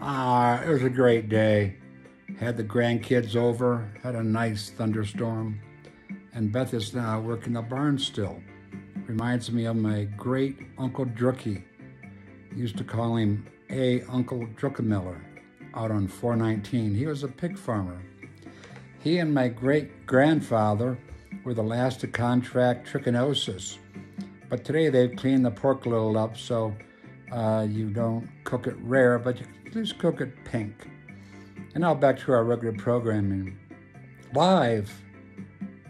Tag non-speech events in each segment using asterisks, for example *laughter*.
Ah, it was a great day. Had the grandkids over, had a nice thunderstorm, and Beth is now working the barn still. Reminds me of my great Uncle Drooky. Used to call him A. Uncle Druckenmiller out on 419. He was a pig farmer. He and my great grandfather were the last to contract trichinosis. But today they've cleaned the pork a little up so uh, you don't cook it rare, but you just cook it pink. And now back to our regular programming. Live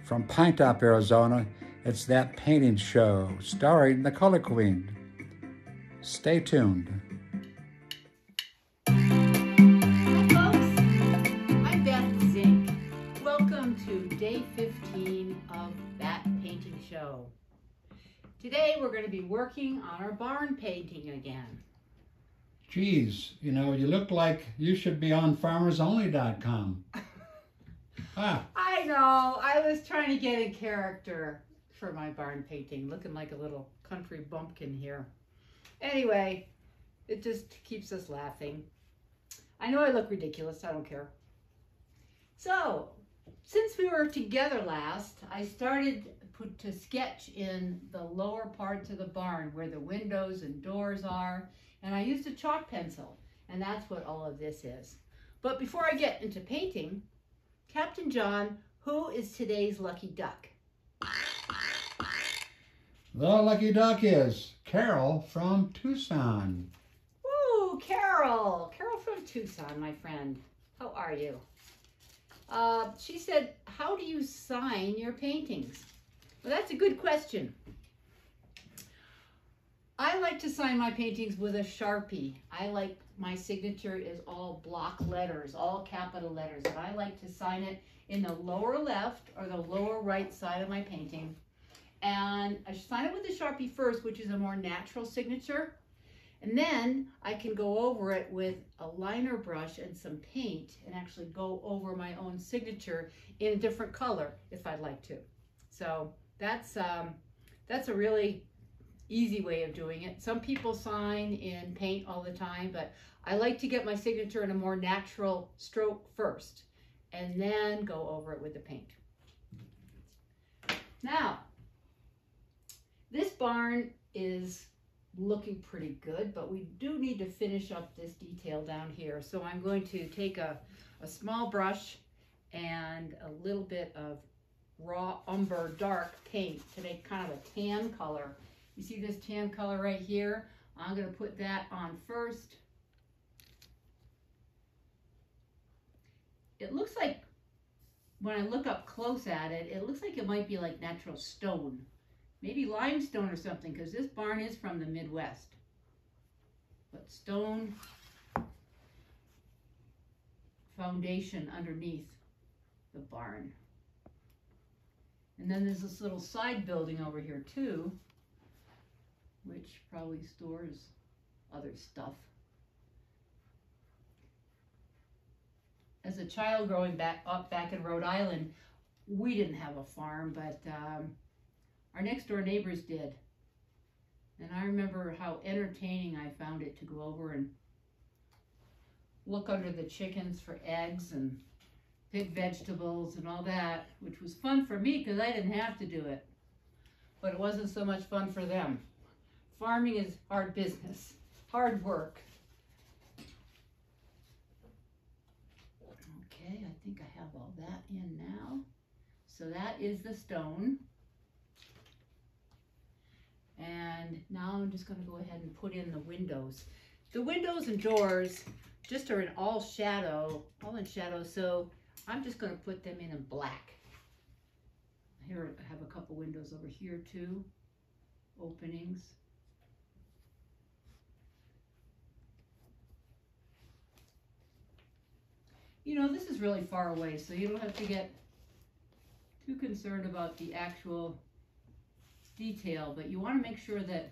from Pinetop, Arizona, it's That Painting Show starring the Color Queen. Stay tuned. Day 15 of That Painting Show. Today we're going to be working on our barn painting again. Geez, you know, you look like you should be on farmersonly.com. *laughs* ah, I know, I was trying to get a character for my barn painting, looking like a little country bumpkin here. Anyway, it just keeps us laughing. I know I look ridiculous, I don't care. So, since we were together last, I started put to sketch in the lower parts of the barn where the windows and doors are, and I used a chalk pencil, and that's what all of this is. But before I get into painting, Captain Jon, who is today's lucky duck? the lucky duck is Carol from Tucson. Woo, Carol! Carol from Tucson, my friend. How are you? Uh, she said, how do you sign your paintings? Well, that's a good question. I like to sign my paintings with a Sharpie. I like my signature is all block letters, all capital letters, and I like to sign it in the lower left or the lower right side of my painting. And I sign it with the Sharpie first, which is a more natural signature. And then I can go over it with a liner brush and some paint and actually go over my own signature in a different color if I'd like to. So that's, um, that's a really easy way of doing it. Some people sign in paint all the time, but I like to get my signature in a more natural stroke first and then go over it with the paint. Now, this barn is looking pretty good, but we do need to finish up this detail down here. So I'm going to take a, a small brush and a little bit of raw umber dark paint to make kind of a tan color. You see this tan color right here? I'm going to put that on first. It looks like, when I look up close at it, it looks like it might be like natural stone. Maybe limestone or something, because this barn is from the Midwest. But stone foundation underneath the barn. And then there's this little side building over here too, which probably stores other stuff. As a child growing back up back in Rhode Island, we didn't have a farm, but um, our next door neighbors did. And I remember how entertaining I found it to go over and look under the chickens for eggs and pick vegetables and all that, which was fun for me because I didn't have to do it. But it wasn't so much fun for them. Farming is hard business, hard work. Okay, I think I have all that in now. So that is the stone. And now I'm just gonna go ahead and put in the windows. The windows and doors just are in all shadow, all in shadow, so I'm just gonna put them in in black. Here I have a couple windows over here too, openings. You know, this is really far away, so you don't have to get too concerned about the actual detail, but you want to make sure that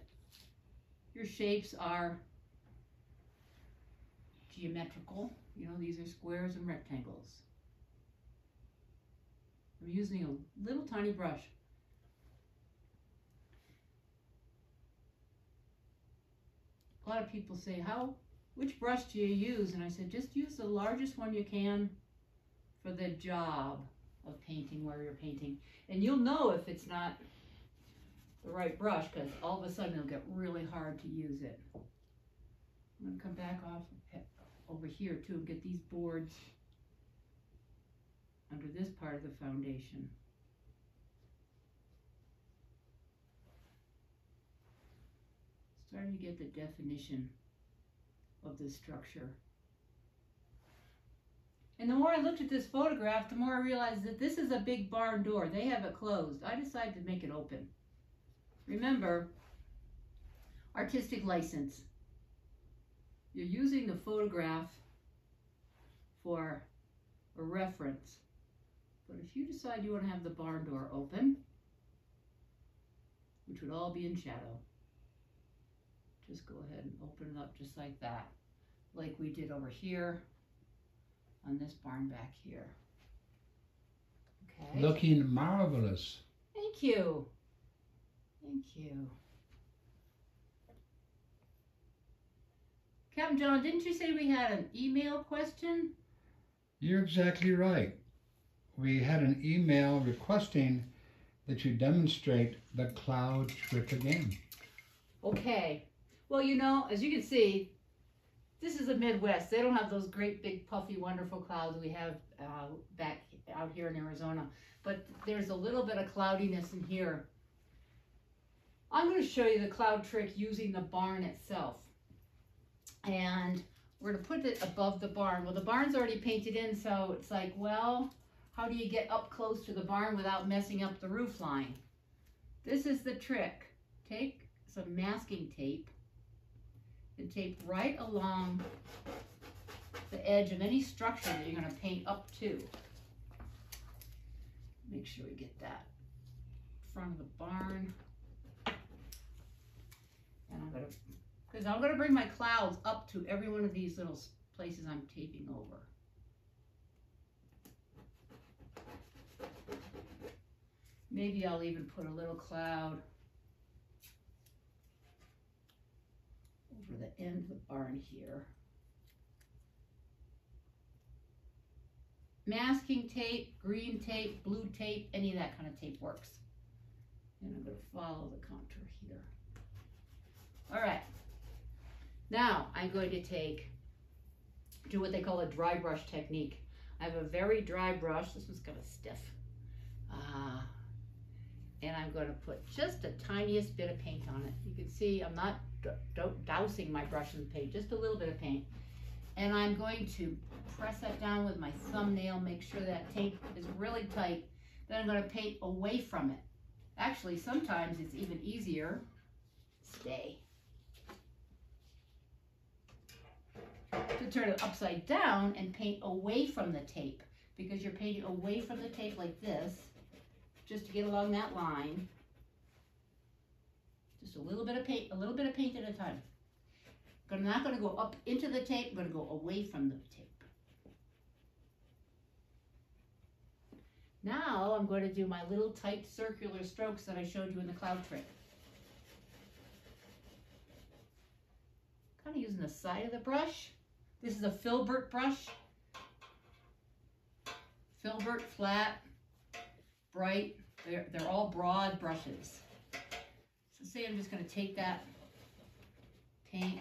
your shapes are geometrical. You know, these are squares and rectangles. I'm using a little tiny brush. A lot of people say, how, which brush do you use? And I said, just use the largest one you can for the job of painting where you're painting. And you'll know if it's not the right brush because all of a sudden it'll get really hard to use it. I'm gonna come back off over here too and get these boards under this part of the foundation. Starting to get the definition of the structure. And the more I looked at this photograph, the more I realized that this is a big barn door. They have it closed. I decided to make it open. Remember, artistic license. You're using the photograph for a reference. But if you decide you want to have the barn door open, which would all be in shadow, just go ahead and open it up just like that, like we did over here on this barn back here. Okay. Looking marvelous. Thank you. Thank you. Captain Jon, didn't you say we had an email question? You're exactly right. We had an email requesting that you demonstrate the cloud trick again. Okay. Well, you know, as you can see, this is the Midwest. They don't have those great big puffy wonderful clouds we have uh, back out here in Arizona. But there's a little bit of cloudiness in here. I'm going to show you the cloud trick using the barn itself. And we're going to put it above the barn. Well, the barn's already painted in, so it's like, well, how do you get up close to the barn without messing up the roof line? This is the trick. Take some masking tape tape right along the edge of any structure that you're going to paint up to. Make sure we get that front of the barn. And I'm going to, because I'm going to bring my clouds up to every one of these little places I'm taping over. Maybe I'll even put a little cloud over the end of the barn here. Masking tape, green tape, blue tape, any of that kind of tape works. And I'm going to follow the contour here. All right. Now I'm going to take, do what they call a dry brush technique. I have a very dry brush. This one's kind of stiff. Uh, and I'm going to put just the tiniest bit of paint on it. You can see I'm not dousing my brush in paint, just a little bit of paint. And I'm going to press that down with my thumbnail, make sure that tape is really tight. Then I'm going to paint away from it. Actually, sometimes it's even easier, stay, to turn it upside down and paint away from the tape because you're painting away from the tape like this just to get along that line. Just a little bit of paint, a little bit of paint at a time. I'm not going to go up into the tape, I'm going to go away from the tape. Now I'm going to do my little tight circular strokes that I showed you in the cloud trick. Kind of using the side of the brush. This is a filbert brush. Filbert flat bright. They're, they're all broad brushes. So say I'm just going to take that paint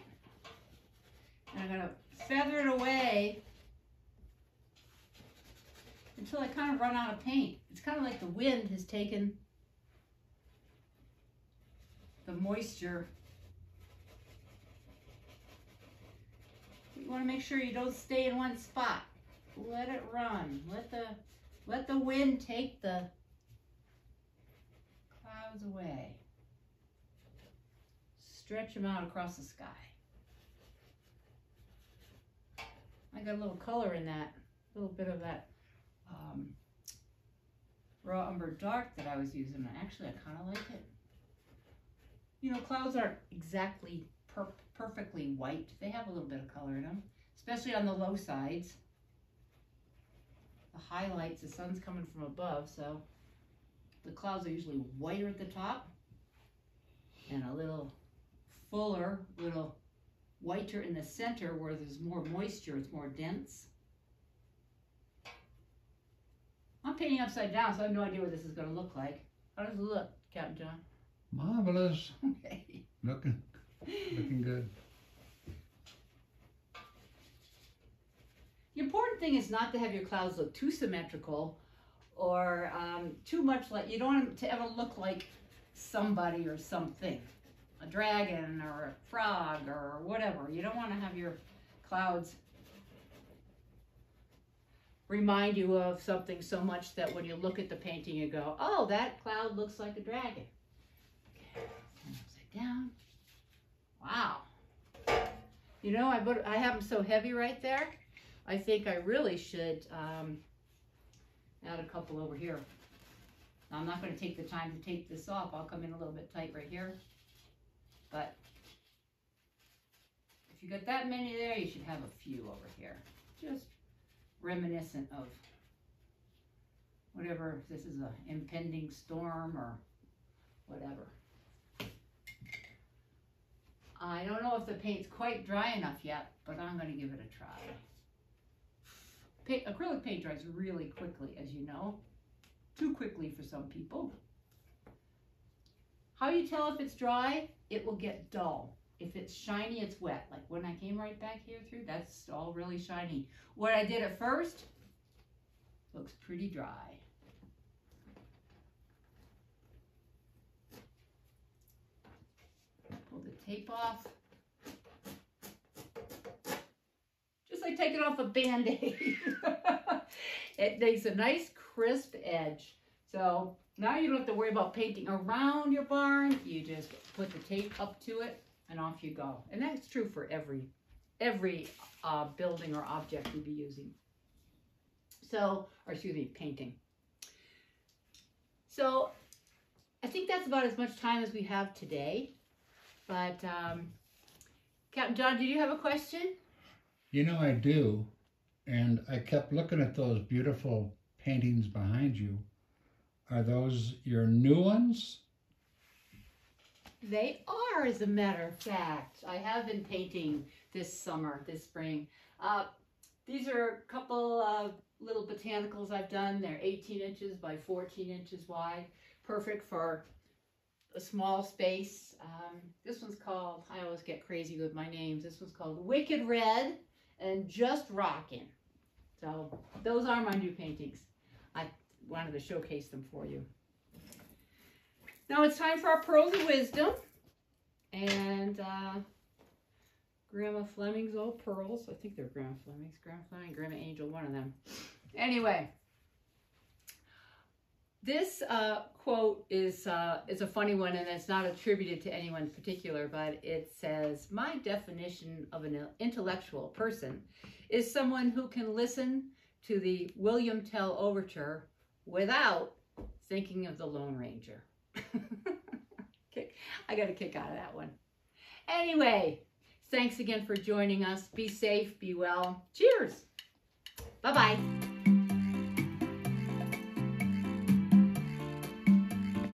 and I'm going to feather it away until I kind of run out of paint. It's kind of like the wind has taken the moisture. You want to make sure you don't stay in one spot. Let it run. Let the let the wind take the clouds away. Stretch them out across the sky. I got a little color in that, a little bit of that um, raw umber dark that I was using. Actually, I kind of like it. You know, clouds aren't exactly per perfectly white. They have a little bit of color in them, especially on the low sides. The highlights, the sun's coming from above, so the clouds are usually whiter at the top and a little fuller, little whiter in the center where there's more moisture, it's more dense. I'm painting upside down, so I have no idea what this is going to look like. How does it look, Captain Jon? Marvelous. *laughs* Okay. Looking, looking good. The important thing is not to have your clouds look too symmetrical or um, too much like, you don't want to ever look like somebody or something. A dragon or a frog or whatever. You don't want to have your clouds remind you of something so much that when you look at the painting you go, oh, that cloud looks like a dragon. Okay, upside down. Wow. You know, I, put, I have them so heavy right there. I think I really should um, add a couple over here. Now, I'm not going to take the time to take this off. I'll come in a little bit tight right here. But if you got that many there, you should have a few over here. Just reminiscent of whatever, this is an impending storm or whatever. I don't know if the paint's quite dry enough yet, but I'm going to give it a try. Acrylic paint dries really quickly, as you know. Too quickly for some people. How you tell if it's dry? It will get dull. If it's shiny, it's wet. Like when I came right back here through, that's all really shiny. What I did at first looks pretty dry. Pull the tape off. Just like taking off a band-aid. *laughs* it makes a nice crisp edge. So now you don't have to worry about painting around your barn. You just put the tape up to it and off you go. And that's true for every every uh, building or object you'd be using. So, or excuse me, painting. So, I think that's about as much time as we have today. But, um, Captain Jon, did you have a question? You know I do, and I kept looking at those beautiful paintings behind you. Are those your new ones? They are, as a matter of fact. I have been painting this summer, this spring. Uh, these are a couple of little botanicals I've done. They're 18 inches by 14 inches wide. Perfect for a small space. Um, this one's called, I always get crazy with my names. This one's called Wicked Red and Just rocking. So those are my new paintings. I wanted to showcase them for you. Now it's time for our pearls of wisdom. And uh, Grandma Fleming's old pearls. I think they're Grandma Fleming's. Grandma Fleming, Grandma Angel, one of them. Anyway, this uh, quote is uh, is a funny one, and it's not attributed to anyone in particular, but it says, "My definition of an intellectual person is someone who can listen to the William Tell Overture without thinking of the Lone Ranger." *laughs* I got a kick out of that one. Anyway, thanks again for joining us. Be safe, be well. Cheers. Bye-bye.